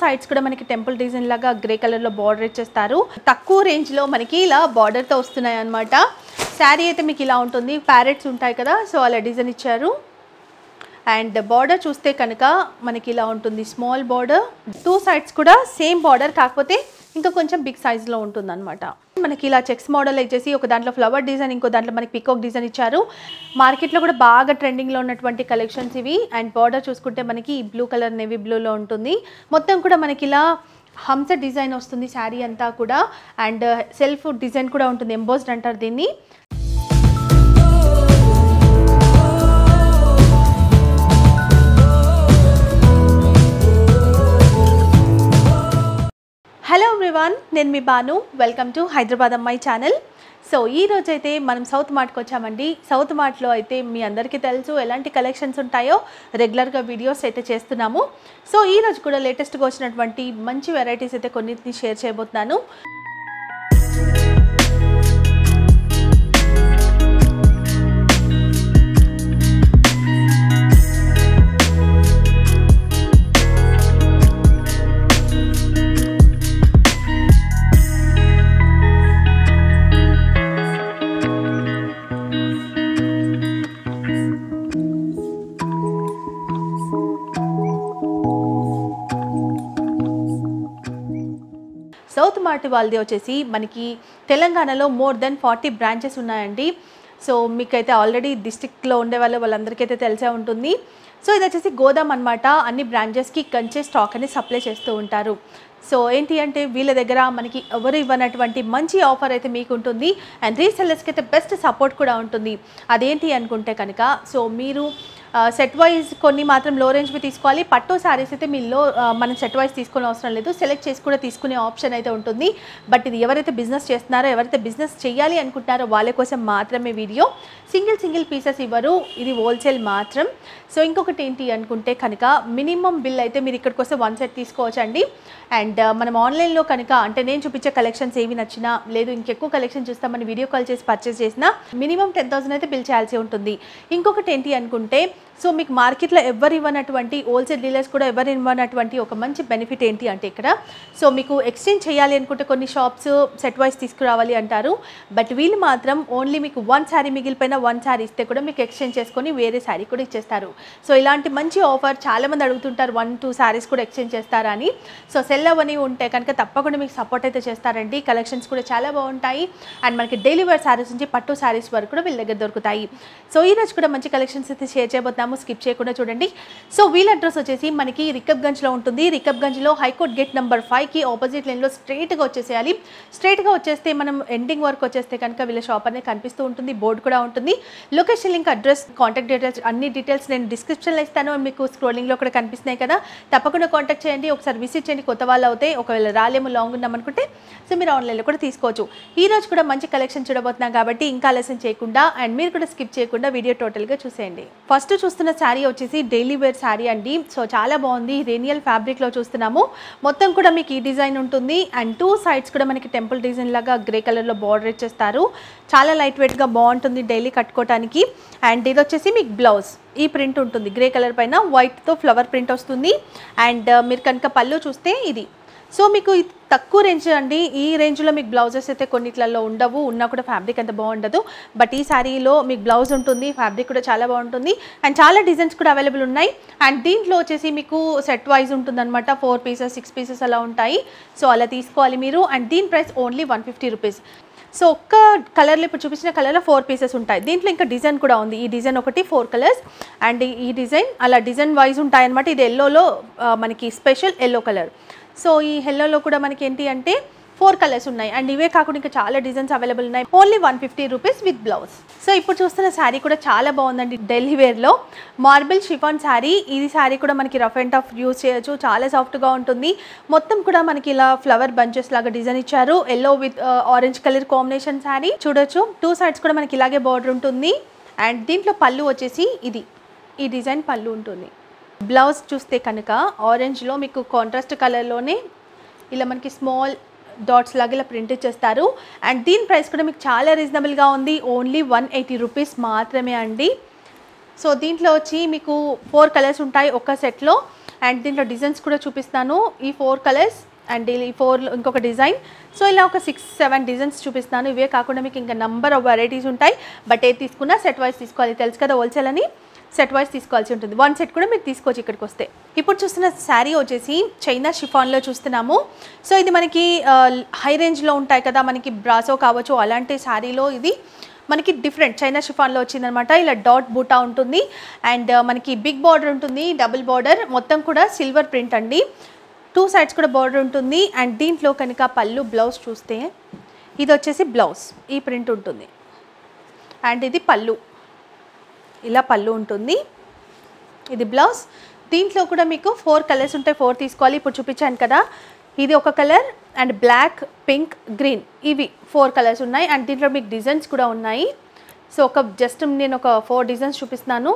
Sides కూడా మనకి temple design లాగా గ్రే కలర్లో బార్డర్ ఇచ్చేస్తారు. తక్కువ రేంజ్లో మనకి ఇలా బార్డర్తో వస్తున్నాయి అనమాట శారీ అయితే మీకు ఇలా ఉంటుంది. ప్యారెట్స్ ఉంటాయి కదా సో అలా డిజైన్ ఇచ్చారు. అండ్ బార్డర్ చూస్తే కనుక మనకి ఇలా ఉంటుంది స్మాల్ బార్డర్ టూ సైడ్స్ కూడా సేమ్ బార్డర్ కాకపోతే ఇంకా కొంచెం బిగ్ సైజ్లో ఉంటుంది అనమాట మనకి ఇలా చెక్స్ మోడల్ వచ్చేసి ఒక దాంట్లో ఫ్లవర్ డిజైన్ ఇంకో దాంట్లో మనకి పికాక్ డిజైన్ ఇచ్చారు. మార్కెట్లో కూడా బాగా ట్రెండింగ్లో ఉన్నటువంటి కలెక్షన్స్ ఇవి. అండ్ బార్డర్ చూసుకుంటే మనకి బ్లూ కలర్ నేవీ బ్లూలో ఉంటుంది. మొత్తం కూడా మనకి ఇలా హంస డిజైన్ వస్తుంది శారీ అంతా కూడా. అండ్ సెల్ఫ్ డిజైన్ కూడా ఉంటుంది ఎంబోస్డ్ అంటారు దీన్ని. హలో ఎవ్రీవాన్ నేను మీ బాను. వెల్కమ్ టు హైదరాబాద్ అమ్మాయి ఛానల్ సో ఈ రోజు అయితే మనం సౌత్ మార్ట్కి వచ్చామండి. సౌత్ మార్ట్లో అయితే మీ అందరికీ తెలుసు ఎలాంటి కలెక్షన్స్ ఉంటాయో. రెగ్యులర్గా వీడియోస్ అయితే చేస్తున్నాము. సో ఈ రోజు కూడా లేటెస్ట్గా వచ్చినటువంటి మంచి వెరైటీస్ అయితే కొన్నిటిని షేర్ చేయబోతున్నాను. మార్ట్ వాళ్ళది వచ్చేసి మనకి తెలంగాణలో మోర్ దెన్ ఫార్టీ బ్రాంచెస్ ఉన్నాయండి. సో మీకైతే ఆల్రెడీ డిస్టిక్లో ఉండే వాళ్ళు వాళ్ళందరికీ అయితే తెలిసే ఉంటుంది. సో ఇది వచ్చేసి గోదాం అనమాట అన్ని బ్రాంచెస్కి కంచే స్టాక్ అని సప్లై చేస్తూ ఉంటారు. సో ఏంటి అంటే వీళ్ళ దగ్గర మనకి ఎవరు ఇవ్వనటువంటి మంచి ఆఫర్ అయితే మీకు ఉంటుంది. అండ్ రీసెల్లర్స్కి అయితే బెస్ట్ సపోర్ట్ కూడా ఉంటుంది. అదేంటి అనుకుంటే కనుక సో మీరు సెట్ వైజ్ కొన్ని మాత్రం లో రేంజ్వి తీసుకోవాలి. పట్టు శారీస్ అయితే మీ లో మనం సెట్ వైజ్ తీసుకునే అవసరం లేదు. సెలెక్ట్ చేసి కూడా తీసుకునే ఆప్షన్ అయితే ఉంటుంది. బట్ ఇది ఎవరైతే బిజినెస్ చేస్తున్నారో ఎవరైతే బిజినెస్ చేయాలి అనుకుంటున్నారో వాళ్ళ కోసం మాత్రమే వీడియో. సింగిల్ సింగిల్ పీసెస్ ఇవ్వరు. ఇది హోల్సేల్ మాత్రం. సో ఇంకొకటి ఏంటి అనుకుంటే కనుక మినిమం బిల్ అయితే మీరు ఇక్కడికి వస్తే వన్ సెట్ తీసుకోవచ్చండి. అండ్ మనం ఆన్లైన్లో కనుక అంటే నేను చూపించే కలెక్షన్స్ ఏవి నచ్చినా లేదు ఇంకెక్కువ కలెక్షన్ చూస్తామని వీడియో కాల్ చేసి పర్చేస్ చేసినా మినిమం టెన్ థౌసండ్ అయితే బిల్ చేయాల్సి ఉంటుంది. ఇంకొకటి ఏంటి అనుకుంటే సో మీకు మార్కెట్లో ఎవరు ఇవ్వనటువంటి హోల్సేల్ డీలర్స్ కూడా ఎవరు ఇవ్వనటువంటి ఒక మంచి బెనిఫిట్ ఏంటి అంటే ఇక్కడ సో మీకు ఎక్స్చేంజ్ చేయాలి అనుకుంటే కొన్ని షాప్స్ సెట్ వైస్ తీసుకురావాలి అంటారు. బట్ వీళ్ళు మాత్రం ఓన్లీ మీకు వన్ శారీ మిగిలిపోయిన వన్ శారీ ఇస్తే కూడా మీకు ఎక్స్చేంజ్ చేసుకొని వేరే శారీ కూడా ఇచ్చేస్తారు. సో ఇలాంటి మంచి ఆఫర్ చాలామంది అడుగుతుంటారు వన్ టూ శారీస్ కూడా ఎక్స్చేంజ్ చేస్తారా అని. సో సెల్ అవని ఉంటే కనుక తప్పకుండా మీకు సపోర్ట్ అయితే చేస్తారండి. కలెక్షన్స్ కూడా చాలా బాగుంటాయి. అండ్ మనకి డైలీ వేర్ శారీస్ నుంచి పట్టు శారీస్ వరకు కూడా వీళ్ళ దగ్గర దొరుకుతాయి. సో ఈరోజు కూడా మంచి కలెక్షన్స్ అయితే షేర్ చేయబోతున్నాము స్కిప్ చేయకుండా చూడండి. సో వీళ్ళ అడ్రస్ వచ్చేసి మనకి రికబ్గంజ్లో ఉంటుంది. రికబ్గంజ్లో హైకోర్ట్ గేట్ నెంబర్ ఫైవ్కి ఆపోజిట్ లైన్లో స్ట్రైట్గా వచ్చేసేయాలి. స్ట్రైట్గా వచ్చేస్తే మనం ఎండింగ్ వర్క్ వచ్చేస్తే కనుక వీళ్ళ షాప్ అనేది కనిపిస్తూ ఉంటుంది. బోర్డు కూడా ఉంటుంది. Location link address contact details అన్ని డీటెయిల్స్ నేను డిస్క్రిప్షన్లో ఇస్తాను. మీకు స్క్రోలింగ్లో కూడా కనిపిస్తున్నాయి కదా. తప్పకుండా కాంటాక్ట్ చేయండి. ఒకసారి విజిట్ చేయండి. కొత్త వాళ్ళు అవుతాయి ఒకవేళ రాలేము లాంగ్ ఉన్నామనుకుంటే సో మీరు ఆన్లైన్లో కూడా తీసుకోవచ్చు. ఈ రోజు కూడా మంచి కలెక్షన్ చూడబోతున్నాం కాబట్టి ఇంకా ఆలస్యం చేయకుండా అండ్ మీరు కూడా స్కిప్ చేయకుండా వీడియో టోటల్గా చూసేయండి. ఫస్ట్ చూస్తున్న శారీ వచ్చేసి డైలీ వేర్ శారీ అండి. సో చాలా బాగుంది. రేనియల్ ఫ్యాబ్రిక్లో చూస్తున్నాము. మొత్తం కూడా మీకు ఈ డిజైన్ ఉంటుంది. అండ్ టూ సైడ్స్ కూడా మనకి టెంపుల్ డిజైన్ లాగా గ్రే కలర్లో బార్డర్ ఇచ్చేస్తారు. చాలా లైట్ వెయిట్గా బాగుంటుంది డైలీ కట్టుకోవటానికి అండ్ ఇది వచ్చేసి మీకు బ్లౌజ్. ఈ ప్రింట్ ఉంటుంది. గ్రే కలర్ పైన వైట్తో ఫ్లవర్ ప్రింట్ వస్తుంది. అండ్ మీరు కనుక పళ్ళు చూస్తే ఇది. సో మీకు తక్కువ రేంజ్ అండి. ఈ రేంజ్లో మీకు బ్లౌజెస్ అయితే కొన్నిట్లలో ఉండవు. ఉన్నా కూడా ఫ్యాబ్రిక్ అంత బాగుండదు. బట్ ఈ శారీలో మీకు బ్లౌజ్ ఉంటుంది. ఫ్యాబ్రిక్ కూడా చాలా బాగుంటుంది. అండ్ చాలా డిజైన్స్ కూడా అవైలబుల్ ఉన్నాయి. అండ్ దీంట్లో వచ్చేసి మీకు సెట్ వైజ్ ఉంటుందన్నమాట. ఫోర్ పీసెస్ సిక్స్ పీసెస్ అలా ఉంటాయి. సో అలా తీసుకోవాలి మీరు. అండ్ దీని price only one fifty rupees so ఒక్క కలర్లో ఇప్పుడు చూపించిన కలర్లో ఫోర్ పీసెస్ ఉంటాయి. దీంట్లో ఇంకా డిజైన్ కూడా ఉంది. ఈ డిజైన్ ఒకటి ఫోర్ కలర్స్ అండ్ ఈ డిజైన్ అలా డిజైన్ వైజ్ ఉంటాయి అనమాట ఇది ఎల్లోలో మనకి స్పెషల్ ఎల్లో కలర్ సో ఈ హెల్లోలో కూడా మనకి ఏంటి అంటే ఫోర్ కలర్స్ ఉన్నాయి. అండ్ ఇవే కాకుండా ఇంకా చాలా డిజైన్స్ అవైలబుల్ ఉన్నాయి. Only one fifty rupees with blouse so ఇప్పుడు చూస్తున్న శారీ కూడా చాలా బాగుందండి ఢిల్లీ వేర్లో. Marble chiffon sari. ఇది శారీ కూడా మనకి రఫ్ అండ్ టఫ్ యూజ్ చేయొచ్చు. చాలా సాఫ్ట్గా ఉంటుంది. మొత్తం కూడా మనకి ఇలా ఫ్లవర్ బంచెస్ లాగా డిజైన్ ఇచ్చారు. Yellow with orange colour combination sari. చూడొచ్చు. టూ సైడ్స్ కూడా మనకి ఇలాగే బార్డర్ ఉంటుంది. అండ్ దీంట్లో పళ్ళు వచ్చేసి ఇది. ఈ డిజైన్ పళ్ళు ఉంటుంది. బ్లౌజ్ చూస్తే కనుక ఆరెంజ్లో మీకు కాంట్రాస్ట్ కలర్లోనే ఇలా మనకి స్మాల్ డాట్స్ లాగా ఇలా ప్రింట్ ఇచ్చేస్తారు అండ్ దీని ప్రైస్ కూడా మీకు చాలా రీజనబుల్గా ఉంది. ఓన్లీ వన్ ఎయిటీ రూపీస్ మాత్రమే అండి. సో దీంట్లో వచ్చి మీకు ఫోర్ కలర్స్ ఉంటాయి ఒక సెట్లో అండ్ దీంట్లో డిజైన్స్ కూడా చూపిస్తాను. ఈ ఫోర్ కలర్స్ అండ్ ఈ ఫోర్ ఇంకొక డిజైన్ సో ఇలా ఒక సిక్స్ సెవెన్ డిజైన్స్ చూపిస్తాను. ఇవే కాకుండా మీకు ఇంకా నెంబర్ ఆఫ్ వెరైటీస్ ఉంటాయి. బట్ ఏది తీసుకున్నా సెట్ వైజ్ తీసుకోవాలి. తెలుసు కదా హోల్సేల్ అని? సెట్ వైజ్ తీసుకోవాల్సి ఉంటుంది. వన్ సెట్ కూడా మీరు తీసుకోవచ్చు ఇక్కడికి వస్తే. ఇప్పుడు చూస్తున్న శారీ వచ్చేసి చైనా షిఫాన్లో చూస్తున్నాము. సో ఇది మనకి హై రేంజ్లో ఉంటాయి కదా మనకి బ్రాసో కావచ్చు అలాంటి శారీలో ఇది మనకి డిఫరెంట్ చైనా షిఫాన్లో వచ్చిందనమాట. ఇలా డాట్ బూటా ఉంటుంది. అండ్ మనకి బిగ్ బార్డర్ ఉంటుంది డబుల్ బార్డర్ మొత్తం కూడా సిల్వర్ ప్రింట్ అండి. టూ సైడ్స్ కూడా బార్డర్ ఉంటుంది. అండ్ దీంట్లో కనుక పళ్ళు బ్లౌజ్ చూస్తే ఇది వచ్చేసి బ్లౌజ్ ఈ ప్రింట్ ఉంటుంది. అండ్ ఇది పళ్ళు. ఇలా పళ్ళు ఉంటుంది. ఇది బ్లౌజ్ దీంట్లో కూడా మీకు ఫోర్ కలర్స్ ఉంటాయి ఫోర్ తీసుకోవాలి. ఇప్పుడు చూపించాను కదా. ఇది ఒక colour and black pink green ఇవి ఫోర్ కలర్స్ ఉన్నాయి. అండ్ దీంట్లో మీకు డిజైన్స్ కూడా ఉన్నాయి. సో ఒక జస్ట్ నేను ఒక ఫోర్ డిజైన్స్ చూపిస్తున్నాను.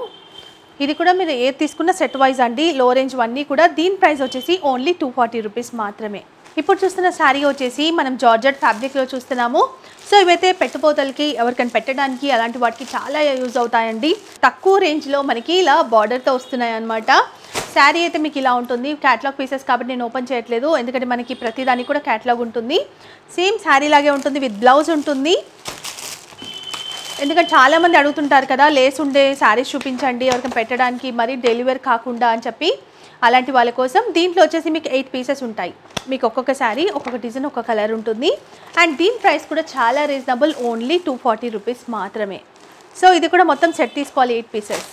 ఇది కూడా మీరు ఏది తీసుకున్న సెట్ వైజ్ అండి. లో రేంజ్ అన్నీ కూడా దీని ప్రైస్ వచ్చేసి ఓన్లీ టూ ఫార్టీ రూపీస్ మాత్రమే. ఇప్పుడు చూస్తున్న శారీ వచ్చేసి మనం జార్జెట్ ఫ్యాబ్రిక్లో చూస్తున్నాము. సో ఇవైతే పెట్టుపోతలకి ఎవరికైనా పెట్టడానికి అలాంటి వాటికి చాలా యూజ్ అవుతాయండి. తక్కువ రేంజ్లో మనకి ఇలా బార్డర్తో వస్తున్నాయి అనమాట శారీ అయితే మీకు ఇలా ఉంటుంది. క్యాట్లాగ్ పీసెస్ కాబట్టి నేను ఓపెన్ చేయట్లేదు. ఎందుకంటే మనకి ప్రతిదానికి కూడా క్యాట్లాగ్ ఉంటుంది. సేమ్ శారీ లాగే ఉంటుంది విత్ బ్లౌజ్ ఉంటుంది. ఎందుకంటే చాలామంది అడుగుతుంటారు కదా లేస్ ఉండే శారీస్ చూపించండి ఎవరికైనా పెట్టడానికి మరి డెలివరీ కాకుండా అని చెప్పి. అలాంటి వాళ్ళ కోసం దీంట్లో వచ్చేసి మీకు ఎయిట్ పీసెస్ ఉంటాయి. మీకు ఒక్కొక్క శారీ ఒక్కొక్క డిజైన్ ఒక్కొక్క కలర్ ఉంటుంది. అండ్ దీని ప్రైస్ కూడా చాలా reasonable only two forty rupees మాత్రమే. సో ఇది కూడా మొత్తం సెట్ తీసుకోవాలి ఎయిట్ పీసెస్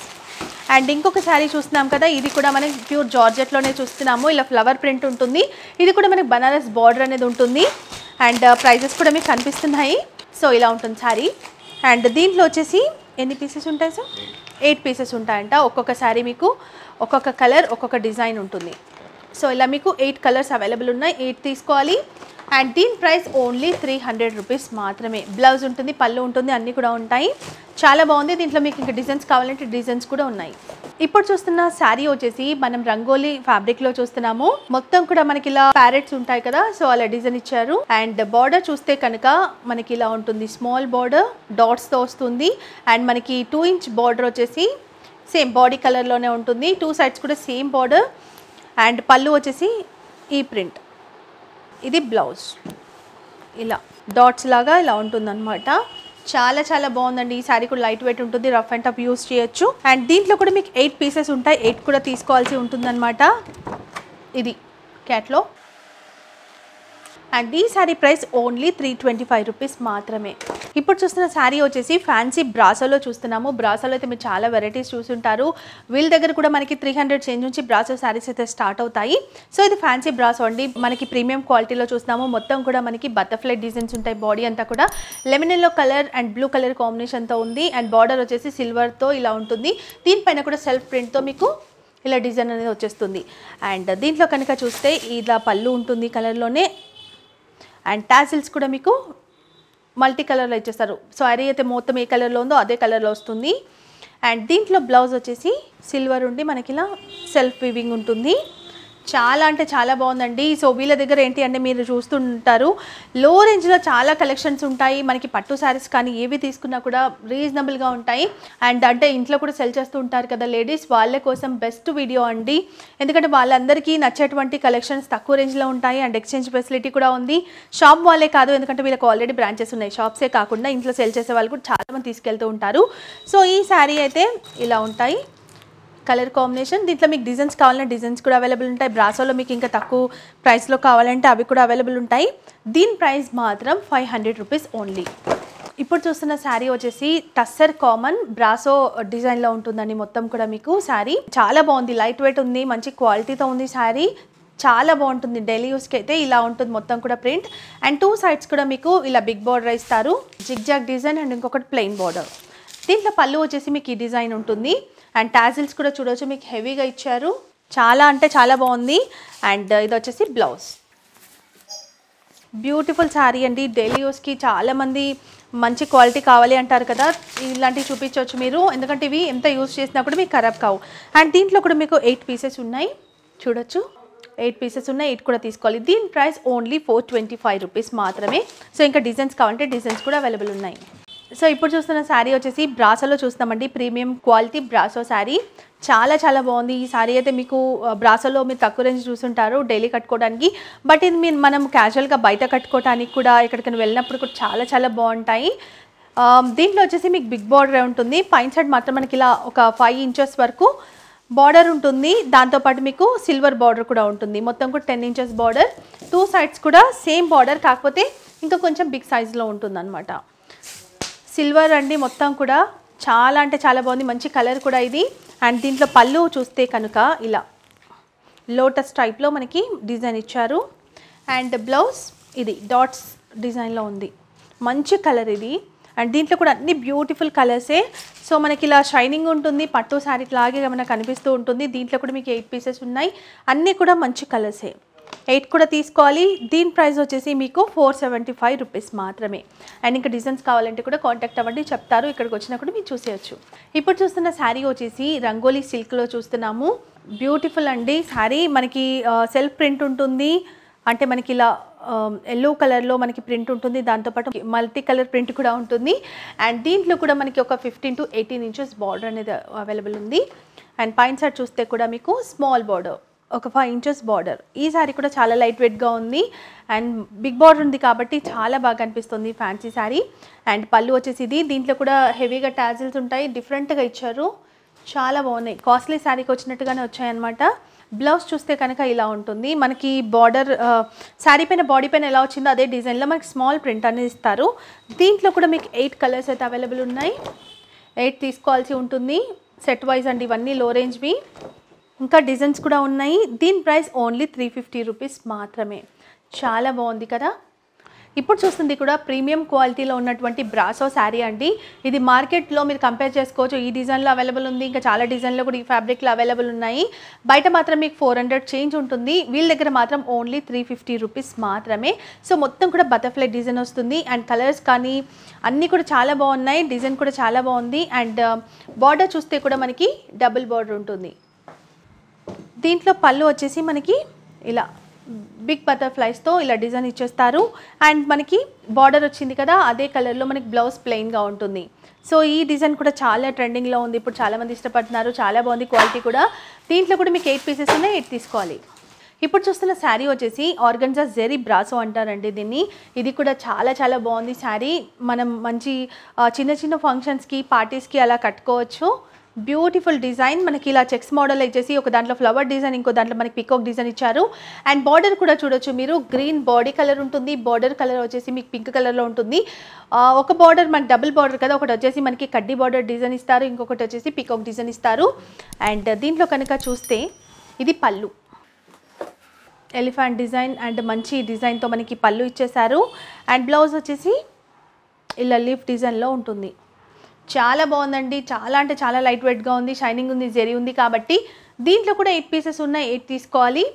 అండ్ ఇంకొక శారీ చూస్తున్నాం కదా ఇది కూడా మనకి ప్యూర్ జార్జెట్లోనే చూస్తున్నాము. ఇలా ఫ్లవర్ ప్రింట్ ఉంటుంది. ఇది కూడా మనకి బనారస్ బార్డర్ అనేది ఉంటుంది. అండ్ ప్రైజెస్ కూడా మీకు కనిపిస్తున్నాయి. సో ఇలా ఉంటుంది శారీ. అండ్ దీంట్లో వచ్చేసి ఎన్ని పీసెస్ ఉంటాయి సార్? ఎయిట్ పీసెస్ ఉంటాయంట ఒక్కొక్క శారీ మీకు. ఒక్కొక్క కలర్ ఒక్కొక్క డిజైన్ ఉంటుంది. సో ఇలా మీకు ఎయిట్ కలర్స్ అవైలబుల్ ఉన్నాయి. ఎయిట్ తీసుకోవాలి. అండ్ దీని price only three hundred rupees మాత్రమే. బ్లౌజ్ ఉంటుంది పళ్ళు ఉంటుంది అన్నీ కూడా ఉంటాయి. చాలా బాగుంది. దీంట్లో మీకు ఇంకా డిజైన్స్ కావాలంటే డిజైన్స్ కూడా ఉన్నాయి. ఇప్పుడు చూస్తున్న శారీ వచ్చేసి మనం రంగోలీ ఫ్యాబ్రిక్లో చూస్తున్నాము. మొత్తం కూడా మనకి ఇలా ప్యారెట్స్ ఉంటాయి కదా సో అలా డిజైన్ ఇచ్చారు. అండ్ బార్డర్ చూస్తే కనుక మనకి ఇలా ఉంటుంది. స్మాల్ బార్డర్ డాట్స్తో వస్తుంది. అండ్ మనకి టూ ఇంచ్ బార్డర్ వచ్చేసి సేమ్ బాడీ కలర్లోనే ఉంటుంది. టూ సైడ్స్ కూడా సేమ్ బార్డర్ అండ్ పళ్ళు వచ్చేసి ఈ ప్రింట్. ఇది బ్లౌజ్. ఇలా డాట్స్ లాగా ఇలా ఉంటుందన్నమాట. చాలా చాలా బాగుందండి. ఈ శారీ కూడా లైట్ వెయిట్ ఉంటుంది రఫ్ అండ్ టఫ్ యూస్ చేయొచ్చు. అండ్ దీంట్లో కూడా మీకు ఎయిట్ పీసెస్ ఉంటాయి. ఎయిట్ కూడా తీసుకోవాల్సి ఉంటుందన్నమాట. ఇది క్యాట్లో అండ్ ఈ sari price only three twenty five rupees మాత్రమే. ఇప్పుడు చూస్తున్న శారీ వచ్చేసి ఫ్యాన్సీ బ్రాసోలో చూస్తున్నాము. బ్రాసోలో అయితే మీరు చాలా వెరైటీస్ చూసుంటారు. వీళ్ళ దగ్గర కూడా మనకి త్రీ హండ్రెడ్ చేంజ్ నుంచి బ్రాసో శారీస్ అయితే స్టార్ట్ అవుతాయి. సో ఇది ఫ్యాన్సీ బ్రాసో అండి. మనకి ప్రీమియం క్వాలిటీలో చూస్తున్నాము. మొత్తం కూడా మనకి బటర్ఫ్లై డిజైన్స్ ఉంటాయి బాడీ అంతా కూడా. Lemon yellow colour and blue colour కాంబినేషన్తో ఉంది. అండ్ బార్డర్ వచ్చేసి సిల్వర్తో ఇలా ఉంటుంది. దీనిపైన కూడా సెల్ఫ్ ప్రింట్తో మీకు ఇలా డిజైన్ అనేది వచ్చేస్తుంది. అండ్ దీంట్లో కనుక చూస్తే ఇలా పళ్ళు ఉంటుంది కలర్లోనే. అండ్ టాసిల్స్ కూడా మీకు మల్టీ కలర్లో ఇచ్చేస్తారు. సో అరీ అయితే మొత్తం ఏ కలర్లో ఉందో అదే కలర్లో వస్తుంది. అండ్ దీంట్లో బ్లౌజ్ వచ్చేసి సిల్వర్ ఉండి మనకి ఇలా సెల్ఫ్ వివింగ్ ఉంటుంది. చాలా అంటే చాలా బాగుందండి. సో వీళ్ళ దగ్గర ఏంటి అంటే మీరు చూస్తుంటారు లో రేంజ్లో చాలా కలెక్షన్స్ ఉంటాయి. మనకి పట్టు శారీస్ కానీ ఏవి తీసుకున్నా కూడా రీజనబుల్గా ఉంటాయి. అండ్ అంటే ఇంట్లో కూడా సెల్ చేస్తూ ఉంటారు కదా లేడీస్ వాళ్ళ కోసం బెస్ట్ వీడియో అండి. ఎందుకంటే వాళ్ళందరికీ నచ్చేటువంటి కలెక్షన్స్ తక్కువ రేంజ్లో ఉంటాయి. అండ్ ఎక్స్చేంజ్ ఫెసిలిటీ కూడా ఉంది. షాప్ వాళ్ళే కాదు ఎందుకంటే వీళ్ళకి ఆల్రెడీ బ్రాంచెస్ ఉన్నాయి. షాప్సే కాకుండా ఇంట్లో సెల్ చేసే వాళ్ళు కూడా చాలామంది తీసుకెళ్తూ ఉంటారు. సో ఈ శారీ అయితే ఇలా ఉంటాయి. Colour combination. దీంట్లో మీకు డిజైన్స్ కావాలంటే డిజైన్స్ కూడా అవైలబుల్ ఉంటాయి. బ్రాసోలో మీకు ఇంకా తక్కువ ప్రైస్లో కావాలంటే అవి కూడా అవైలబుల్ ఉంటాయి. దీని ప్రైస్ మాత్రం ఫైవ్ హండ్రెడ్ రూపీస్ ఓన్లీ. ఇప్పుడు చూస్తున్న శారీ వచ్చేసి టస్సర్ కామన్ బ్రాసో డిజైన్లో ఉంటుందండి మొత్తం కూడా మీకు శారీ. చాలా బాగుంది. లైట్ వెయిట్ ఉంది మంచి క్వాలిటీతో ఉంది శారీ. చాలా బాగుంటుంది. డైలీ యూస్కి అయితే ఇలా ఉంటుంది మొత్తం కూడా ప్రింట్. అండ్ టూ సైడ్స్ కూడా మీకు ఇలా బిగ్ బార్డర్ ఇస్తారు. జిగ్జాగ్ డిజైన్ అండ్ ఇంకొకటి ప్లెయిన్ బార్డర్ దీంట్లో పళ్ళు వచ్చేసి మీకు ఈ డిజైన్ ఉంటుంది. అండ్ టాజిల్స్ కూడా చూడవచ్చు మీకు హెవీగా ఇచ్చారు. చాలా అంటే చాలా బాగుంది. అండ్ ఇది వచ్చేసి బ్లౌజ్ బ్యూటిఫుల్ శారీ అండి. డైలీ యూస్కి చాలామంది మంచి క్వాలిటీ కావాలి అంటారు కదా. ఇలాంటివి చూపించవచ్చు మీరు. ఎందుకంటే ఇవి ఎంత యూస్ చేసినా కూడా మీకు ఖరాబ్ కావు. అండ్ దీంట్లో కూడా మీకు ఎయిట్ పీసెస్ ఉన్నాయి. చూడొచ్చు. ఎయిట్ పీసెస్ ఉన్నాయి. ఎయిట్ కూడా తీసుకోవాలి. దీని price only four twenty five rupees మాత్రమే. సో ఇంకా డిజైన్స్ కావాలంటే డిజైన్స్ కూడా అవైలబుల్ ఉన్నాయి. సో ఇప్పుడు చూస్తున్న శారీ వచ్చేసి బ్రాసోలో చూస్తామండి. Premium quality brasso sari. చాలా చాలా బాగుంది. ఈ శారీ అయితే మీకు బ్రాసోలో మీరు తక్కువ రేంజ్ చూసుంటారు డైలీ కట్టుకోవడానికి. బట్ ఇది మీరు మనం క్యాజువల్గా బయట కట్టుకోవడానికి కూడా ఎక్కడికైనా వెళ్ళినప్పుడు కూడా చాలా చాలా బాగుంటాయి. దీంట్లో వచ్చేసి మీకు బిగ్ బార్డర్ ఉంటుంది. పైన సైడ్ మాత్రం మనకి ఇలా ఒక ఫైవ్ ఇంచెస్ వరకు బార్డర్ ఉంటుంది. దాంతోపాటు మీకు సిల్వర్ బార్డర్ కూడా ఉంటుంది. మొత్తం కూడా ten inches border two sides కూడా సేమ్ బార్డర్ కాకపోతే ఇంకా కొంచెం బిగ్ సైజ్లో ఉంటుంది అనమాట సిల్వర్ అండి మొత్తం కూడా. చాలా అంటే చాలా బాగుంది. మంచి కలర్ కూడా ఇది. అండ్ దీంట్లో పళ్ళు చూస్తే కనుక ఇలా లోటస్ టైప్లో మనకి డిజైన్ ఇచ్చారు. అండ్ బ్లౌజ్ ఇది డాట్స్ డిజైన్లో ఉంది. మంచి కలర్ ఇది. అండ్ దీంట్లో కూడా అన్ని బ్యూటిఫుల్ కలర్సే. సో మనకి ఇలా షైనింగ్ ఉంటుంది. పట్టు శారీ లాగే మనకు కనిపిస్తూ ఉంటుంది. దీంట్లో కూడా మీకు ఎయిట్ పీసెస్ ఉన్నాయి. అన్నీ కూడా మంచి కలర్సే. ఎయిట్ కూడా తీసుకోవాలి. దీని ప్రైస్ వచ్చేసి మీకు ఫోర్ సెవెంటీ ఫైవ్ రూపీస్ మాత్రమే. అండ్ ఇంకా డిజైన్స్ కావాలంటే కూడా కాంటాక్ట్ అవ్వండి. చెప్తారు. ఇక్కడికి వచ్చినప్పుడు మీరు చూసేయచ్చు. ఇప్పుడు చూస్తున్న శారీ వచ్చేసి రంగోలీ సిల్క్లో చూస్తున్నాము. బ్యూటిఫుల్ అండి. శారీ మనకి సెల్ఫ్ ప్రింట్ ఉంటుంది. అంటే మనకి ఇలా ఎల్లో కలర్లో మనకి ప్రింట్ ఉంటుంది. దాంతోపాటు మల్టీ కలర్ ప్రింట్ కూడా ఉంటుంది. అండ్ దీంట్లో కూడా మనకి ఒక fifteen to eighteen inches border అనేది అవైలబుల్ ఉంది. అండ్ పైన సైడ్ చూస్తే కూడా మీకు స్మాల్ బార్డర్ ఒక ఫైవ్ ఇంచెస్ బార్డర్ ఈ శారీ కూడా చాలా లైట్ వెయిట్గా ఉంది. అండ్ బిగ్ బార్డర్ ఉంది కాబట్టి చాలా బాగా అనిపిస్తుంది ఫ్యాన్సీ శారీ అండ్ పళ్ళు వచ్చేసి ఇది. దీంట్లో కూడా హెవీగా టాజిల్స్ ఉంటాయి. డిఫరెంట్గా ఇచ్చారు. చాలా బాగున్నాయి. కాస్ట్లీ శారీకి వచ్చినట్టుగానే వచ్చాయన్నమాట. బ్లౌజ్ చూస్తే కనుక ఇలా ఉంటుంది. మనకి బార్డర్ శారీ uh, పైన బాడీ పైన ఎలా వచ్చిందో అదే డిజైన్లో మనకి స్మాల్ ప్రింట్ అనేది ఇస్తారు. దీంట్లో కూడా మీకు ఎయిట్ కలర్స్ అయితే అవైలబుల్ ఉన్నాయి. ఎయిట్ తీసుకోవాల్సి ఉంటుంది. సెట్ వైజ్ అండి ఇవన్నీ లో రేంజ్వి ఇంకా డిజైన్స్ కూడా ఉన్నాయి. దీని price only three fifty rupees మాత్రమే. చాలా బాగుంది కదా? ఇప్పుడు చూస్తుంది కూడా ప్రీమియం క్వాలిటీలో ఉన్నటువంటి బ్రాసో శారీ అండి. ఇది మార్కెట్లో మీరు కంపేర్ చేసుకోవచ్చు. ఈ డిజైన్లో అవైలబుల్ ఉంది. ఇంకా చాలా డిజైన్లో కూడా ఈ ఫ్యాబ్రిక్లో అవైలబుల్ ఉన్నాయి. బయట మాత్రం మీకు ఫోర్ హండ్రెడ్ చేంజ్ ఉంటుంది. వీళ్ళ దగ్గర మాత్రం ఓన్లీ త్రీ ఫిఫ్టీ రూపీస్ మాత్రమే. సో మొత్తం కూడా బటర్ఫ్లై డిజైన్ వస్తుంది. అండ్ కలర్స్ కానీ అన్నీ కూడా చాలా బాగున్నాయి. డిజైన్ కూడా చాలా బాగుంది. అండ్ uh, బార్డర్ చూస్తే కూడా మనకి డబుల్ బార్డర్ ఉంటుంది. దీంట్లో పళ్ళు వచ్చేసి మనకి ఇలా బిగ్ బటర్ఫ్లైస్తో ఇలా డిజైన్ ఇచ్చేస్తారు. అండ్ మనకి బార్డర్ వచ్చింది కదా అదే కలర్లో మనకి బ్లౌజ్ ప్లెయిన్గా ఉంటుంది. సో ఈ డిజైన్ కూడా చాలా ట్రెండింగ్లో ఉంది. ఇప్పుడు చాలామంది ఇష్టపడుతున్నారు. చాలా బాగుంది క్వాలిటీ కూడా. దీంట్లో కూడా మీకు ఎయిట్ పీసెస్ ఉన్నాయి. ఎయిట్ తీసుకోవాలి. ఇప్పుడు చూస్తున్న శారీ వచ్చేసి ఆర్గన్జా జెరీ బ్రాసో అంటారండి దీన్ని. ఇది కూడా చాలా చాలా బాగుంది శారీ మనం మంచి చిన్న చిన్న ఫంక్షన్స్కి పార్టీస్కి అలా కట్టుకోవచ్చు. Beautiful design. మనకి ఇలా చెక్స్ మోడల్ వచ్చేసి ఒక దాంట్లో ఫ్లవర్ డిజైన్ ఇంకో దాంట్లో మనకి పికాక్ డిజైన్ ఇచ్చారు. అండ్ బార్డర్ కూడా చూడొచ్చు మీరు. గ్రీన్ బాడీ కలర్ ఉంటుంది. బార్డర్ కలర్ వచ్చేసి మీకు పింక్ కలర్లో ఉంటుంది. ఒక బార్డర్ మనకి డబుల్ బార్డర్ కదా. ఒకటి వచ్చేసి మనకి కడ్డీ బార్డర్ డిజైన్ ఇస్తారు. ఇంకొకటి వచ్చేసి పికాక్ డిజైన్ ఇస్తారు. అండ్ దీంట్లో కనుక చూస్తే ఇది పళ్ళు. ఎలిఫెంట్ డిజైన్ అండ్ మంచి డిజైన్తో మనకి పళ్ళు ఇచ్చేశారు. అండ్ బ్లౌజ్ వచ్చేసి ఇలా లీఫ్ డిజైన్లో ఉంటుంది. చాలా బాగుందండి. చాలా అంటే చాలా లైట్ వెయిట్గా ఉంది షైనింగ్ ఉంది జెరీ ఉంది కాబట్టి దీంట్లో కూడా ఎయిట్ పీసెస్ ఉన్నాయి ఎయిట్ తీసుకోవాలి.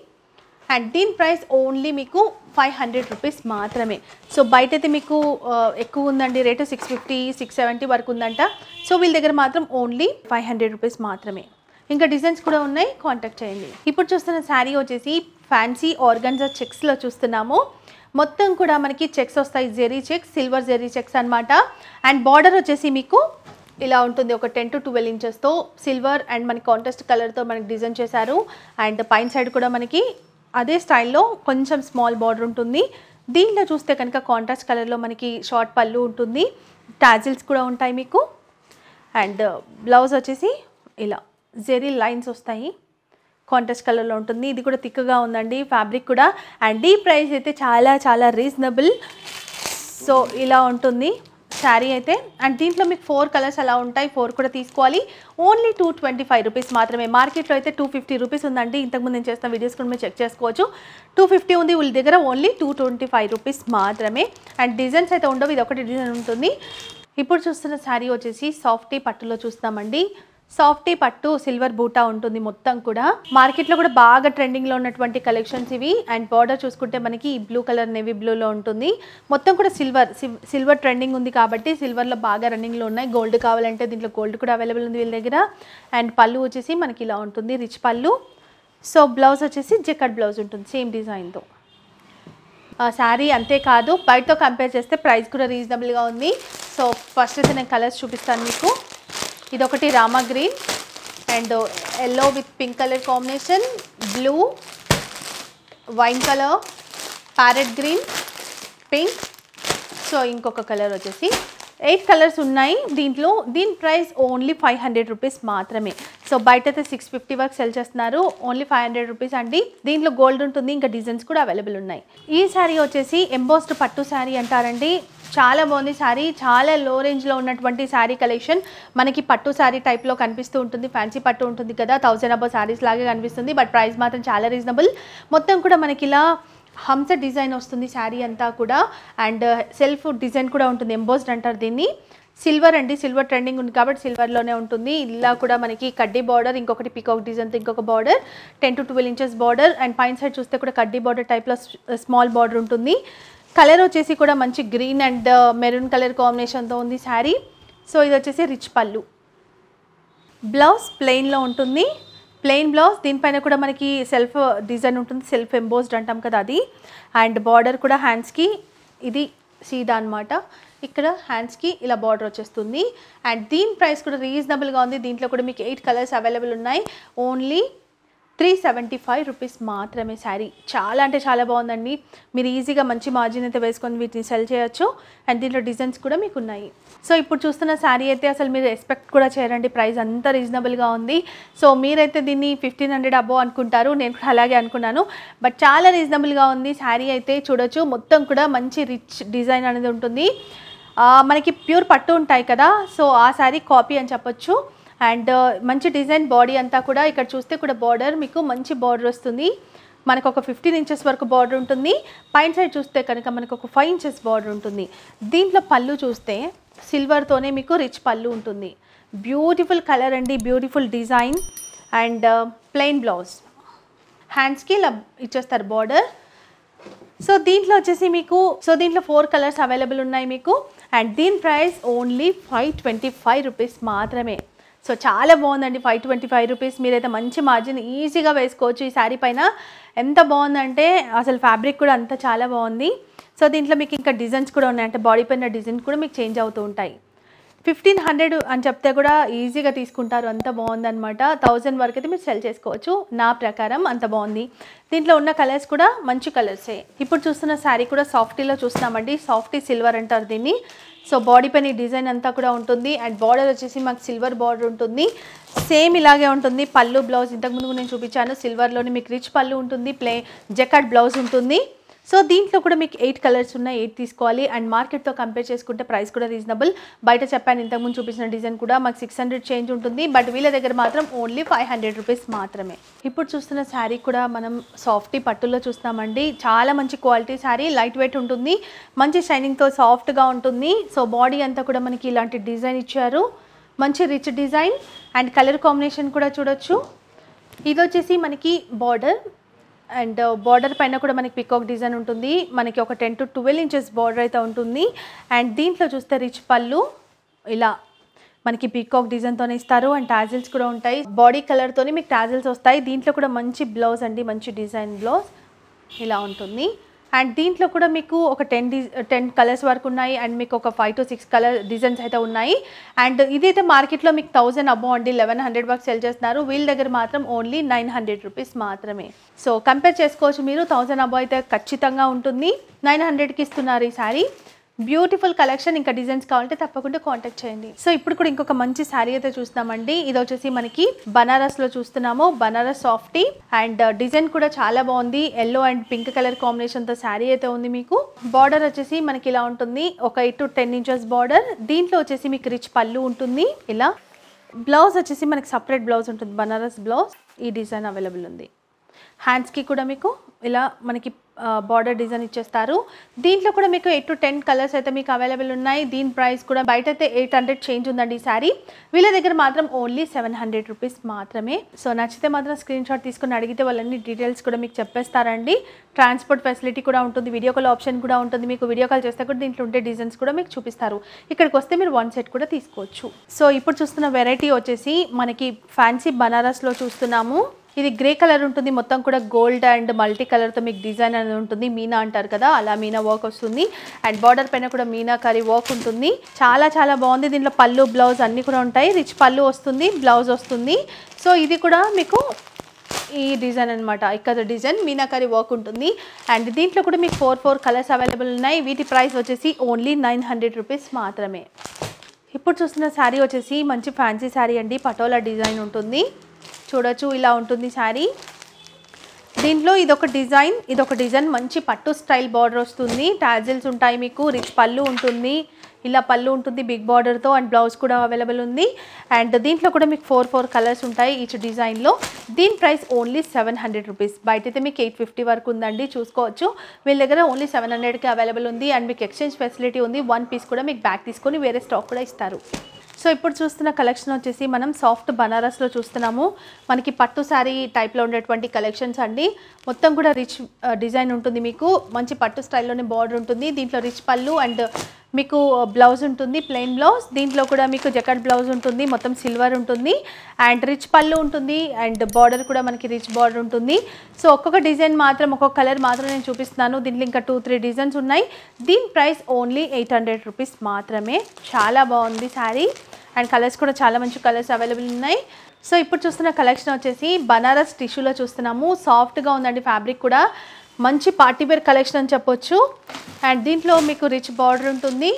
అండ్ దీని ప్రైస్ ఓన్లీ మీకు ఫైవ్ హండ్రెడ్ రూపీస్ మాత్రమే. సో బయట అయితే మీకు ఎక్కువ ఉందండి. Rate six fifty six seventy వరకు ఉందంట. సో వీళ్ళ దగ్గర మాత్రం ఓన్లీ ఫైవ్ హండ్రెడ్ రూపీస్ మాత్రమే. ఇంకా డిజైన్స్ కూడా ఉన్నాయి. కాంటాక్ట్ చేయండి. ఇప్పుడు చూస్తున్న శారీ వచ్చేసి ఫ్యాన్సీ ఆర్గన్జా చెక్స్లో చూస్తున్నాము. మొత్తం కూడా మనకి చెక్స్ వస్తాయి zari checks silver zari checks అన్నమాట. అండ్ బార్డర్ వచ్చేసి మీకు ఇలా ఉంటుంది ఒక టెన్ టు ట్వెల్వ్ ఇంచెస్తో సిల్వర్ అండ్ మనకి కాంట్రాస్ట్ కలర్తో మనకి డిజైన్ చేశారు. అండ్ పైన సైడ్ కూడా మనకి అదే స్టైల్లో కొంచెం స్మాల్ బార్డర్ ఉంటుంది. దీనిలో చూస్తే కనుక కాంట్రాస్ట్ కలర్లో మనకి షార్ట్ పళ్ళు ఉంటుంది. టాజిల్స్ కూడా ఉంటాయి మీకు. అండ్ బ్లౌజ్ uh, వచ్చేసి ఇలా జెరీ లైన్స్ వస్తాయి. కాంట్రాస్ట్ కలర్లో ఉంటుంది. ఇది కూడా థిక్గా ఉందండి. ఫ్యాబ్రిక్ కూడా. అండ్ ఈ ప్రైస్ అయితే చాలా చాలా రీజనబుల్ సో ఇలా ఉంటుంది. శారీ అయితే. అండ్ దీంట్లో మీకు ఫోర్ కలర్స్ అలా ఉంటాయి. ఫోర్ కూడా తీసుకోవాలి. Only two twenty five rupees మాత్రమే. మార్కెట్లో అయితే టూ ఫిఫ్టీ రూపీస్ ఉందండి. ఇంతకుముందు నేను చేసిన వీడియోస్ కూడా మీరు చెక్ చేసుకోవచ్చు. టూ ఫిఫ్టీ ఉంది. వీళ్ళ దగ్గర only two twenty five rupees మాత్రమే. అండ్ డిజైన్స్ అయితే ఉండవు. ఇది ఒకటి డిజైన్ ఉంటుంది. ఇప్పుడు చూస్తున్న శారీ వచ్చేసి సాఫ్టీ పట్టులో చూస్తామండి. సాఫ్టీ పట్టు సిల్వర్ బూటా ఉంటుంది మొత్తం కూడా. మార్కెట్లో కూడా బాగా ట్రెండింగ్లో ఉన్నటువంటి కలెక్షన్స్ ఇవి. అండ్ బార్డర్ చూసుకుంటే మనకి బ్లూ కలర్ నెవీ బ్లూలో ఉంటుంది. మొత్తం కూడా సిల్వర్ సిల్వర్ ట్రెండింగ్ ఉంది కాబట్టి సిల్వర్లో బాగా రన్నింగ్లో ఉన్నాయి. గోల్డ్ కావాలంటే దీంట్లో గోల్డ్ కూడా అవైలబుల్ ఉంది వీళ్ళ దగ్గర. అండ్ పళ్ళు వచ్చేసి మనకి ఇలా ఉంటుంది. రిచ్ పళ్ళు. సో బ్లౌజ్ వచ్చేసి జెకట్ బ్లౌజ్ ఉంటుంది సేమ్ డిజైన్తో శారీ అంతేకాదు బయటతో కంపేర్ చేస్తే ప్రైస్ కూడా రీజనబుల్గా ఉంది. సో ఫస్ట్ అయితే నేను కలర్స్ చూపిస్తాను మీకు. ఇదొకటి Rama green and yellow with pink colour combination blue wine colour parrot green pink so ఇంకొక కలర్ వచ్చేసి ఎయిట్ కలర్స్ ఉన్నాయి. దీంట్లో దీని price only five hundred rupees మాత్రమే. సో బయట అయితే సిక్స్ ఫిఫ్టీ వరకు సెల్ చేస్తున్నారు. ఓన్లీ ఫైవ్ హండ్రెడ్ రూపీస్ అండి. దీంట్లో గోల్డ్ ఉంటుంది ఇంకా డిజైన్స్ కూడా అవైలబుల్ ఉన్నాయి. ఈ శారీ వచ్చేసి ఎంబోస్డ్ పట్టు శారీ అంటారండి. చాలా బాగుంది. శారీ చాలా లో రేంజ్లో ఉన్నటువంటి శారీ కలెక్షన్ మనకి పట్టు శారీ టైప్లో కనిపిస్తూ ఉంటుంది. ఫ్యాన్సీ పట్టు ఉంటుంది కదా. థౌసండ్ అబౌ శారీస్ లాగే కనిపిస్తుంది. బట్ ప్రైస్ మాత్రం చాలా రీజనబుల్ మొత్తం కూడా మనకి ఇలా హంస డిజైన్ వస్తుంది శారీ అంతా కూడా. అండ్ సెల్ఫ్ డిజైన్ కూడా ఉంటుంది. ఎంబోస్డ్ అంటారు దీన్ని. సిల్వర్ అండి. సిల్వర్ ట్రెండింగ్ ఉంది కాబట్టి సిల్వర్లోనే ఉంటుంది. ఇలా కూడా మనకి కడ్డీ బార్డర్ ఇంకొకటి పికాక్ డిజైన్తో ఇంకొక border ten to twelve inches border and పైన సైడ్ చూస్తే కూడా కడ్డీ బార్డర్ టైప్లో స్మాల్ బార్డర్ ఉంటుంది. కలర్ వచ్చేసి కూడా మంచి green and uh, maroon colour కాంబినేషన్తో ఉంది శారీ. సో ఇది వచ్చేసి రిచ్ పళ్ళు. బ్లౌజ్ ప్లెయిన్లో ఉంటుంది. ప్లెయిన్ బ్లౌజ్ దీనిపైన కూడా మనకి సెల్ఫ్ డిజైన్ ఉంటుంది. సెల్ఫ్ ఎంబోస్డ్ అంటాం కదా అది. అండ్ బార్డర్ కూడా హ్యాండ్స్కి ఇది సీదా అనమాట ఇక్కడ హ్యాండ్స్కి ఇలా బార్డర్ వచ్చేస్తుంది. అండ్ దీని ప్రైస్ కూడా రీజనబుల్గా ఉంది. దీంట్లో కూడా మీకు ఎయిట్ కలర్స్ అవైలబుల్ ఉన్నాయి. Only three seventy five rupees మాత్రమే శారీ. చాలా అంటే చాలా బాగుందండి. మీరు ఈజీగా మంచి మార్జిన్ అయితే వేసుకొని వీటిని సెల్ చేయొచ్చు. అండ్ దీంట్లో డిజైన్స్ కూడా మీకు ఉన్నాయి సో ఇప్పుడు చూస్తున్న శారీ అయితే అసలు మీరు ఎక్స్పెక్ట్ కూడా చేయరండి. ప్రైస్ అంత రీజనబుల్గా ఉంది. సో మీరైతే దీన్ని ఫిఫ్టీన్ హండ్రెడ్ అబో అనుకుంటారు. నేను కూడా అలాగే అనుకున్నాను. బట్ చాలా రీజనబుల్గా ఉంది. శారీ అయితే చూడొచ్చు. మొత్తం కూడా మంచి రిచ్ డిజైన్ అనేది ఉంటుంది. మనకి ప్యూర్ పట్టు ఉంటాయి కదా. సో ఆ శారీ కాపీ అని చెప్పొచ్చు. అండ్ uh, మంచి డిజైన్ బాడీ అంతా కూడా ఇక్కడ చూస్తే కూడా బార్డర్ మీకు మంచి బార్డర్ వస్తుంది. మనకు ఒక ఫిఫ్టీన్ ఇంచెస్ వరకు బార్డర్ ఉంటుంది. పైన సైడ్ చూస్తే కనుక మనకు ఒక ఫైవ్ ఇంచెస్ బార్డర్ ఉంటుంది. దీంట్లో పళ్ళు చూస్తే సిల్వర్తోనే మీకు రిచ్ పళ్ళు ఉంటుంది. బ్యూటిఫుల్ కలర్ అండి beautiful design and plain blouse హ్యాండ్స్కి ఇలా ఇచ్చేస్తారు బార్డర్ సో దీంట్లో వచ్చేసి మీకు సో దీంట్లో ఫోర్ కలర్స్ అవైలబుల్ ఉన్నాయి మీకు. అండ్ దీని price only five twenty five rupees మాత్రమే. సో చాలా బాగుందండి ఫైవ్ ట్వంటీ ఫైవ్ రూపీస్. మీరైతే మంచి మార్జిన్ ఈజీగా వేసుకోవచ్చు ఈ శారీ పైన. ఎంత బాగుందంటే అసలు ఫ్యాబ్రిక్ కూడా అంత చాలా బాగుంది. సో దీంట్లో మీకు ఇంకా డిజైన్స్ కూడా ఉన్నాయి. అంటే బాడీ పైన డిజైన్స్ కూడా మీకు చేంజ్ అవుతూ ఉంటాయి. ఫిఫ్టీన్ హండ్రెడ్ అని చెప్తే కూడా ఈజీగా తీసుకుంటారు. అంత బాగుందనమాట థౌజండ్ వరకు అయితే మీరు సెల్ చేసుకోవచ్చు. నా ప్రకారం అంత బాగుంది. దీంట్లో ఉన్న కలర్స్ కూడా మంచి కలర్సే ఇప్పుడు చూస్తున్న శారీ కూడా సాఫ్టీలో చూస్తున్నామండి. సాఫ్టీ సిల్వర్ అంటారు దీన్ని. సో బాడీ పైన డిజైన్ అంతా కూడా ఉంటుంది. అండ్ బార్డర్ వచ్చేసి మాకు సిల్వర్ బార్డర్ ఉంటుంది. సేమ్ ఇలాగే ఉంటుంది. పళ్ళు బ్లౌజ్ ఇంతకుముందు నేను చూపించాను. సిల్వర్లోని మీకు రిచ్ పళ్ళు ఉంటుంది. ప్లే జకాట్ బ్లౌజ్ ఉంటుంది. సో దీంట్లో కూడా మీకు ఎయిట్ కలర్స్ ఉన్నాయి ఎయిట్ తీసుకోవాలి. అండ్ మార్కెట్తో కంపేర్ చేసుకుంటే ప్రైస్ కూడా రీజనబుల్. బయట చెప్పాను ఇంతకుముందు చూపించిన డిజైన్ కూడా మాకు సిక్స్ హండ్రెడ్ చేంజ్ ఉంటుంది. బట్ వీళ్ళ దగ్గర మాత్రం ఓన్లీ ఫైవ్ హండ్రెడ్ రూపీస్ మాత్రమే. ఇప్పుడు చూస్తున్న శారీ కూడా మనం సాఫ్టీ పట్టుల్లో చూస్తామండి చాలా మంచి క్వాలిటీ శారీ లైట్ వెయిట్ ఉంటుంది. మంచి షైనింగ్తో సాఫ్ట్గా ఉంటుంది. సో బాడీ అంతా కూడా మనకి ఇలాంటి డిజైన్ ఇచ్చారు. మంచి rich design and colour combination కూడా చూడొచ్చు. ఇది వచ్చేసి మనకి బార్డర్ అండ్ uh, బార్డర్ పైన కూడా మనకి పికాక్ డిజైన్ ఉంటుంది. మనకి ఒక ten to twelve inches border అయితే ఉంటుంది. అండ్ దీంట్లో చూస్తే రిచ్ పళ్ళు ఇలా మనకి పీకాక్ డిజైన్తోనే ఇస్తారు. అండ్ టాజిల్స్ కూడా ఉంటాయి. బాడీ కలర్తోనే మీకు టాజిల్స్ వస్తాయి. దీంట్లో కూడా మంచి బ్లౌజ్ అండి. మంచి డిజైన్ బ్లౌజ్ ఇలా ఉంటుంది. అండ్ దీంట్లో కూడా మీకు ఒక టెన్ డి టెన్ కలర్స్ వరకు ఉన్నాయి. అండ్ మీకు ఒక five to six colour designs అయితే ఉన్నాయి. అండ్ ఇదైతే మార్కెట్లో మీకు థౌజండ్ అబో అండి. లెవెన్ హండ్రెడ్ వరకు సెల్ చేస్తున్నారు. వీళ్ళ దగ్గర మాత్రం ఓన్లీ నైన్ హండ్రెడ్ రూపీస్ మాత్రమే. సో కంపేర్ చేసుకోవచ్చు మీరు. థౌజండ్ అబో అయితే ఖచ్చితంగా ఉంటుంది. నైన్ హండ్రెడ్కి ఇస్తున్నారు ఈ శారీ బ్యూటిఫుల్ కలెక్షన్ ఇంకా డిజైన్స్ కావాలంటే తప్పకుండా కాంటాక్ట్ చేయండి. సో ఇప్పుడు కూడా ఇంకొక మంచి శారీ అయితే చూస్తున్నామండి. ఇది వచ్చేసి మనకి బనారస్లో చూస్తున్నాము. బనారస్ సాఫ్టీ అండ్ డిజైన్ కూడా చాలా బాగుంది. ఎల్లో అండ్ పింక్ కలర్ కాంబినేషన్తో శారీ అయితే ఉంది మీకు. బార్డర్ వచ్చేసి మనకి ఇలా ఉంటుంది. ఒక eight to ten inches border దీంట్లో వచ్చేసి మీకు రిచ్ పళ్ళు ఉంటుంది. ఇలా. బ్లౌజ్ వచ్చేసి మనకి సపరేట్ బ్లౌజ్ ఉంటుంది. బనారస్ బ్లౌజ్ ఈ డిజైన్ అవైలబుల్ ఉంది. హ్యాండ్స్కి కూడా మీకు ఇలా మనకి బార్డర్ డిజైన్ ఇచ్చేస్తారు. దీంట్లో కూడా మీకు ఎయిట్ టు టెన్ కలర్స్ అయితే మీకు అవైలబుల్ ఉన్నాయి. దీని ప్రైస్ కూడా బయట అయితే ఎయిట్ హండ్రెడ్ చేంజ్ ఉందండి ఈ శారీ వీళ్ళ దగ్గర మాత్రం ఓన్లీ సెవెన్ హండ్రెడ్ రూపీస్ మాత్రమే. సో నచ్చితే మాత్రం స్క్రీన్ షాట్ తీసుకుని అడిగితే వాళ్ళన్ని డీటెయిల్స్ కూడా మీకు చెప్పేస్తారండి. ట్రాన్స్పోర్ట్ ఫెసిలిటీ కూడా ఉంటుంది వీడియో కాల్ ఆప్షన్ కూడా ఉంటుంది. మీకు వీడియో కాల్ చేస్తే కూడా దీంట్లో ఉండే డిజైన్స్ కూడా మీకు చూపిస్తారు. ఇక్కడికి వస్తే మీరు వన్ సెట్ కూడా తీసుకోవచ్చు. సో ఇప్పుడు చూస్తున్న వెరైటీ వచ్చేసి మనకి ఫ్యాన్సీ బనారస్లో చూస్తున్నాము. ఇది గ్రే కలర్ ఉంటుంది మొత్తం కూడా గోల్డ్ అండ్ మల్టీ కలర్తో మీకు డిజైన్ అనేది ఉంటుంది. మీనా అంటారు కదా అలా మీనా వర్క్ వస్తుంది. అండ్ బార్డర్ పైన కూడా మీనా కర్రీ వర్క్ ఉంటుంది. చాలా చాలా బాగుంది. దీంట్లో పళ్ళు బ్లౌజ్ అన్నీ కూడా ఉంటాయి. రిచ్ పళ్ళు వస్తుంది బ్లౌజ్ వస్తుంది. సో ఇది కూడా మీకు ఈ డిజైన్ అనమాట ఇక్కడ డిజైన్ మీనాకారి వర్క్ ఉంటుంది. అండ్ దీంట్లో కూడా మీకు ఫోర్ ఫోర్ కలర్స్ అవైలబుల్ ఉన్నాయి. వీటి ప్రైస్ వచ్చేసి ఓన్లీ నైన్ హండ్రెడ్ రూపీస్ మాత్రమే. ఇప్పుడు చూస్తున్న శారీ వచ్చేసి మంచి ఫ్యాన్సీ శారీ అండి. పటోలా డిజైన్ ఉంటుంది. చూడొచ్చు ఇలా ఉంటుంది శారీ. దీంట్లో ఇదొక డిజైన్ ఇదొక డిజైన్ మంచి పట్టు స్టైల్ బార్డర్ వస్తుంది. టాజిల్స్ ఉంటాయి మీకు రిచ్ పళ్ళు ఉంటుంది ఇలా పళ్ళు ఉంటుంది బిగ్ బార్డర్తో అండ్ బ్లౌజ్ కూడా అవైలబుల్ ఉంది. అండ్ దీంట్లో కూడా మీకు ఫోర్ ఫోర్ కలర్స్ ఉంటాయి ఈచ్ డిజైన్లో దీని price only seven hundred rupees. బయట అయితే మీకు ఎయిట్ ఫిఫ్టీ వరకు ఉందండి చూసుకోవచ్చు. వీళ్ళ దగ్గర ఓన్లీ సెవెన్ హండ్రెడ్కి అవైలబుల్ ఉంది అండ్ మీకు ఎక్స్చేంజ్ ఫెసిలిటీ ఉంది. వన్ పీస్ కూడా మీకు బ్యాక్ తీసుకొని వేరే స్టాక్ కూడా ఇస్తారు. సో ఇప్పుడు చూస్తున్న కలెక్షన్ వచ్చేసి మనం సాఫ్ట్ బనారస్లో చూస్తున్నాము. మనకి పట్టు శారీ టైప్లో ఉండేటువంటి కలెక్షన్స్ అండి. మొత్తం కూడా రిచ్ డిజైన్ uh, ఉంటుంది మీకు. మంచి పట్టు స్టైల్లోనే బార్డర్ ఉంటుంది. దీంట్లో రిచ్ పళ్ళు అండ్ మీకు బ్లౌజ్ ఉంటుంది ప్లెయిన్ బ్లౌజ్. దీంట్లో కూడా మీకు జకెట్ బ్లౌజ్ ఉంటుంది మొత్తం సిల్వర్ ఉంటుంది. అండ్ రిచ్ పళ్ళు ఉంటుంది అండ్ బార్డర్ కూడా మనకి రిచ్ బార్డర్ ఉంటుంది. సో ఒక్కొక్క డిజైన్ మాత్రం ఒక్కొక్క కలర్ మాత్రం నేను చూపిస్తున్నాను. దీంట్లో ఇంకా టూ త్రీ డిజైన్స్ ఉన్నాయి. దీని price only eight hundred rupees మాత్రమే. చాలా బాగుంది శారీ. అండ్ కలర్స్ కూడా చాలా మంచి కలర్స్ అవైలబుల్ ఉన్నాయి. సో ఇప్పుడు చూస్తున్న కలెక్షన్ వచ్చేసి బనారస్ టిష్యూలో చూస్తున్నాము. సాఫ్ట్గా ఉందండి ఫ్యాబ్రిక్ కూడా. మంచి పార్టీ వేర్ కలెక్షన్ అని చెప్పొచ్చు. అండ్ దీంట్లో మీకు రిచ్ బార్డర్ ఉంటుంది.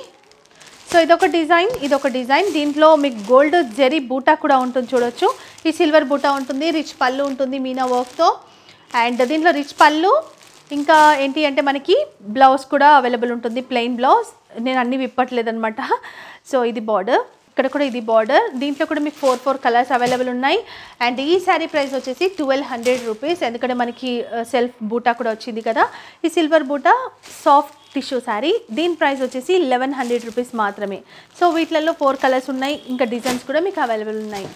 సో ఇదొక డిజైన్ ఇదొక డిజైన్. దీంట్లో మీకు గోల్డ్ జెరీ బూటా కూడా ఉంటుంది చూడొచ్చు. ఈ సిల్వర్ బూటా ఉంటుంది రిచ్ పళ్ళు ఉంటుంది మీనా వర్క్తో అండ్ దీంట్లో రిచ్ పళ్ళు ఇంకా ఏంటి అంటే మనకి బ్లౌజ్ కూడా అవైలబుల్ ఉంటుంది ప్లెయిన్ బ్లౌజ్ నేను అన్ని విప్పట్లేదనమాట సో ఇది బార్డర్ ఇక్కడ కూడా ఇది బార్డర్ దీంట్లో కూడా మీకు ఫోర్ ఫోర్ కలర్స్ అవైలబుల్ ఉన్నాయి. అండ్ ఈ శారీ ప్రైస్ వచ్చేసి ట్వెల్వ్ హండ్రెడ్ రూపీస్ ఎందుకంటే మనకి uh, సెల్ఫ్ బూటా కూడా వచ్చింది కదా. ఈ సిల్వర్ బూటా సాఫ్ట్ టిష్యూ శారీ దీని ప్రైస్ వచ్చేసి లెవెన్ హండ్రెడ్ రూపీస్ మాత్రమే. సో వీటిలలో ఫోర్ కలర్స్ ఉన్నాయి. ఇంకా డిజైన్స్ కూడా మీకు అవైలబుల్ ఉన్నాయి.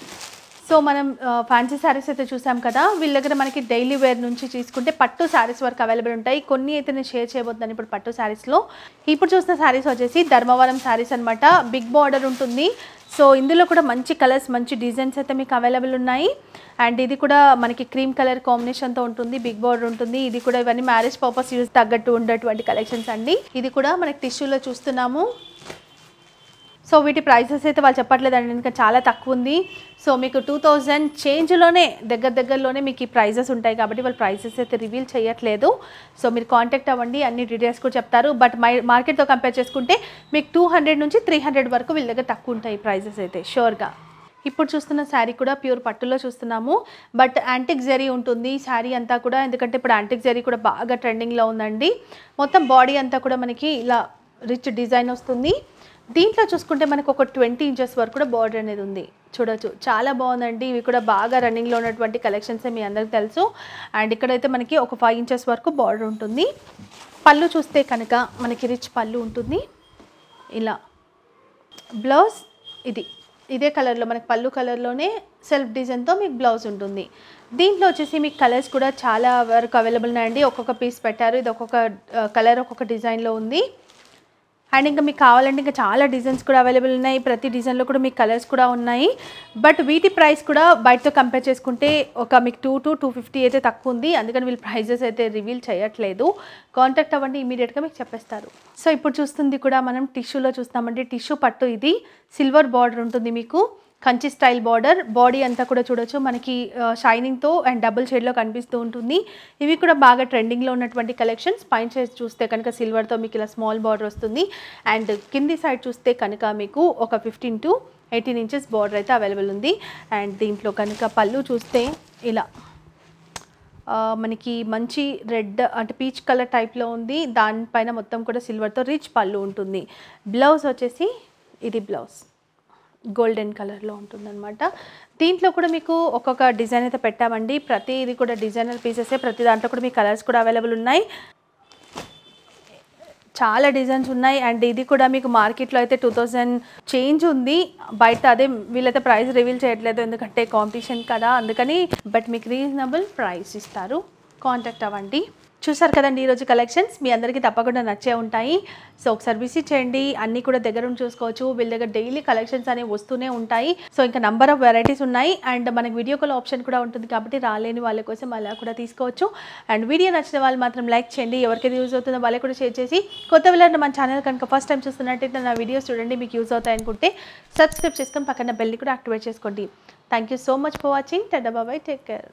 సో మనం ఫ్యాన్సీ శారీస్ అయితే చూసాం కదా వీళ్ళ దగ్గర మనకి డైలీ వేర్ నుంచి తీసుకుంటే పట్టు శారీస్ వరకు అవైలబుల్ ఉంటాయి. కొన్ని అయితే నేను షేర్ చేయబోతున్నాను ఇప్పుడు పట్టు శారీస్లో ఇప్పుడు చూసిన శారీస్ వచ్చేసి ధర్మవరం శారీస్ అనమాట బిగ్ బార్డర్ ఉంటుంది. సో ఇందులో కూడా మంచి కలర్స్ మంచి డిజైన్స్ అయితే మీకు అవైలబుల్ ఉన్నాయి. అండ్ ఇది కూడా మనకి క్రీమ్ కలర్ కాంబినేషన్తో ఉంటుంది. బిగ్ బార్డర్ ఉంటుంది. ఇది కూడా ఇవన్నీ మ్యారేజ్ పర్పస్ యూజ్ తగ్గట్టు ఉండేటువంటి కలెక్షన్స్ అండి. ఇది కూడా మనకి టిష్యూలో చూస్తున్నాము. సో వీటి ప్రైసెస్ అయితే వాళ్ళు చెప్పట్లేదండి ఇంకా చాలా తక్కువ ఉంది. సో మీకు టూ థౌజండ్ చేంజ్లోనే దగ్గర దగ్గరలోనే మీకు ఈ ప్రైజెస్ ఉంటాయి కాబట్టి వాళ్ళు ప్రైసెస్ అయితే రివీల్ చేయట్లేదు. సో మీరు కాంటాక్ట్ అవ్వండి అన్ని డీటెయిల్స్ కూడా చెప్తారు. బట్ మై మార్కెట్తో కంపేర్ చేసుకుంటే మీకు టూ హండ్రెడ్ నుంచి త్రీ హండ్రెడ్ వరకు వీళ్ళ దగ్గర తక్కువ ఉంటాయి ప్రైజెస్ అయితే షూర్గా ఇప్పుడు చూస్తున్న శారీ కూడా ప్యూర్ పట్టులో చూస్తున్నాము. బట్ యాంటిక్ జరీ ఉంటుంది శారీ అంతా కూడా ఎందుకంటే ఇప్పుడు యాంటిక్ జరీ కూడా బాగా ట్రెండింగ్లో ఉందండి. మొత్తం బాడీ అంతా కూడా మనకి ఇలా రిచ్ డిజైన్ వస్తుంది. దీంట్లో చూసుకుంటే మనకు ఒక ట్వంటీ ఇంచెస్ వరకు కూడా బార్డర్ అనేది ఉంది. చూడొచ్చు. చాలా బాగుందండి. ఇవి కూడా బాగా రన్నింగ్లో ఉన్నటువంటి కలెక్షన్స్ మీ అందరికి తెలుసు. అండ్ ఇక్కడైతే మనకి ఒక ఫైవ్ ఇంచెస్ వరకు బార్డర్ ఉంటుంది. పళ్ళు చూస్తే కనుక మనకి రిచ్ పళ్ళు ఉంటుంది. ఇలా. బ్లౌజ్ ఇది. ఇదే కలర్లో మనకి పళ్ళు కలర్లోనే సెల్ఫ్ డిజైన్తో మీకు బ్లౌజ్ ఉంటుంది. దీంట్లో వచ్చేసి మీకు కలర్స్ కూడా చాలా వరకు అవైలబుల్ ఉన్నాయండి. ఒక్కొక్క పీస్ పెట్టారు. ఇది ఒక్కొక్క uh, కలర్ ఒక్కొక్క డిజైన్లో ఉంది. అండ్ ఇంకా మీకు కావాలంటే ఇంకా చాలా డిజైన్స్ కూడా అవైలబుల్ ఉన్నాయి. ప్రతి డిజైన్లో కూడా మీకు కలర్స్ కూడా ఉన్నాయి. బట్ వీటి ప్రైస్ కూడా బయటతో కంపేర్ చేసుకుంటే ఒక మీకు టూ టు టూ ఫిఫ్టీ అయితే తక్కువ ఉంది. అందుకని వీళ్ళు ప్రైజెస్ అయితే రివీల్ చేయట్లేదు. కాంటాక్ట్ అవ్వండి ఇమీడియట్గా మీకు చెప్పేస్తారు. సో ఇప్పుడు చూస్తుంది కూడా మనం టిష్యూలో చూస్తామండి. టిష్యూ పట్టు ఇది. సిల్వర్ బార్డర్ ఉంటుంది మీకు. Kanchi style border. బాడీ అంతా కూడా చూడొచ్చు. మనకి షైనింగ్తో అండ్ డబుల్ షేడ్లో కనిపిస్తూ ఉంటుంది. ఇవి కూడా బాగా ట్రెండింగ్లో ఉన్నటువంటి కలెక్షన్స్. పైన సైడ్ చూస్తే కనుక సిల్వర్తో మీకు ఇలా స్మాల్ బార్డర్ వస్తుంది. అండ్ కింది సైడ్ చూస్తే కనుక మీకు ఒక fifteen to eighteen inches border అయితే అవైలబుల్ ఉంది. అండ్ దీంట్లో కనుక పళ్ళు చూస్తే ఇలా మనకి మంచి రెడ్ అంటే పీచ్ కలర్ టైప్లో ఉంది. దానిపైన మొత్తం కూడా సిల్వర్తో రిచ్ పళ్ళు ఉంటుంది. బ్లౌజ్ వచ్చేసి ఇది బ్లౌజ్. గోల్డెన్ కలర్లో ఉంటుందన్నమాట. దీంట్లో కూడా మీకు ఒక్కొక్క డిజైన్ అయితే పెట్టామండి. ప్రతి ఇది కూడా డిజైనర్ పీసెసే ప్రతి దాంట్లో కూడా మీకు కలర్స్ కూడా అవైలబుల్ ఉన్నాయి. చాలా డిజైన్స్ ఉన్నాయి. అండ్ ఇది కూడా మీకు మార్కెట్లో అయితే టూ థౌజండ్ చేంజ్ ఉంది. బయట అదే వీళ్ళైతే ప్రైస్ రివీల్ చేయట్లేదు ఎందుకంటే కాంపిటీషన్ కదా అందుకని బట్ మీకు రీజనబుల్ ప్రైస్ ఇస్తారు. కాంటాక్ట్ అవ్వండి. చూసారు కదండి ఈరోజు కలెక్షన్స్? మీ అందరికీ తప్పకుండా నచ్చే ఉంటాయి. సో ఒకసారి విసిట్ చేయండి. అన్నీ కూడా దగ్గర ఉండి చూసుకోవచ్చు. వీళ్ళ దగ్గర డైలీ కలెక్షన్స్ అనేవి వస్తూనే ఉంటాయి. సో ఇంకా నంబర్ ఆఫ్ వెరైటీస్ ఉన్నాయి. అండ్ మనకి వీడియో కాల్ ఆప్షన్ కూడా ఉంటుంది కాబట్టి రాలేని వాళ్ళ కోసం అలా కూడా తీసుకోవచ్చు. అండ్ వీడియో నచ్చిన వాళ్ళు మాత్రం లైక్ చేయండి. ఎవరికైతే యూజ్ అవుతుందో వాళ్ళకి కూడా షేర్ చేసి కొత్త వాళ్ళని మన ఛానల్ కనుక ఫస్ట్ టైం చూస్తున్నట్టయితే నా వీడియోస్ చూడండి. మీకు యూజ్ అవుతాయి అనుకుంటే సబ్స్క్రైబ్ చేసుకొని పక్కన బెల్ని కూడా యాక్టివేట్ చేసుకోండి. Thank you so much for watching. Ted బాబాయ్ టేక్ కేర్.